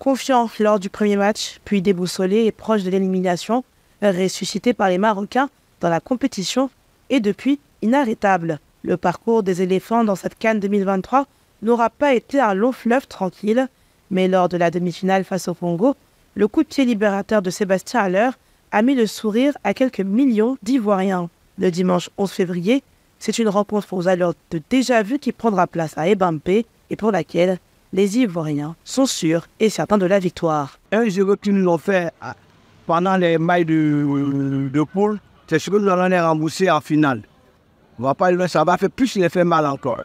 Confiant lors du premier match, puis déboussolé et proche de l'élimination, ressuscité par les Marocains dans la compétition et depuis inarrêtable. Le parcours des éléphants dans cette Cannes 2023 n'aura pas été un long fleuve tranquille, mais lors de la demi-finale face au Congo, le coup de pied libérateur de Sébastien Haller a mis le sourire à quelques millions d'Ivoiriens. Le dimanche 11 février, c'est une rencontre aux allures de déjà-vu qui prendra place à Ebampe et pour laquelle les Ivoiriens sont sûrs et certains de la victoire. Un jeu qu'ils nous ont fait ah, pendant les mailles de, de poule, c'est ce que nous allons les rembourser en finale. On va pas ça va faire plus l'effet mal encore.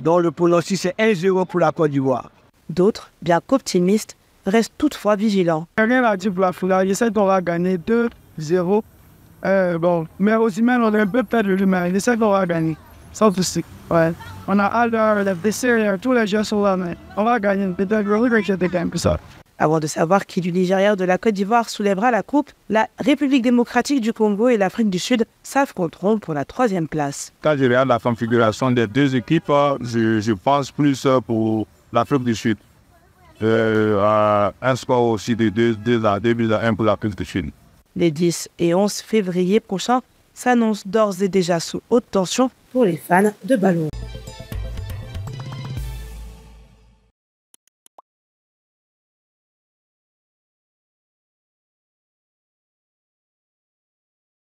Donc le pronostic, c'est 1-0 pour la Côte d'Ivoire. D'autres, bien qu'optimistes, restent toutefois vigilants. Rien à dire pour la finale. J'essaie qu'on va gagner 2-0. Euh, bon, mais aussi même, on est un peu perdu, mais j'essaie qu'on va gagner. Ouais. On a Alder, le Visser, tous les jeux sont là, mais on va gagner. Ça. Avant de savoir qui du Nigeria ou de la Côte d'Ivoire soulèvera la coupe, la République démocratique du Congo et l'Afrique du Sud s'affronteront pour la troisième place. Quand je regarde la configuration des deux équipes, je, je pense plus pour l'Afrique du Sud. Euh, un score aussi de 2 à 2 à 1 pour l'Afrique du Sud. Les 10 et 11 février prochains s'annoncent d'ores et déjà sous haute tension pour les fans de ballon.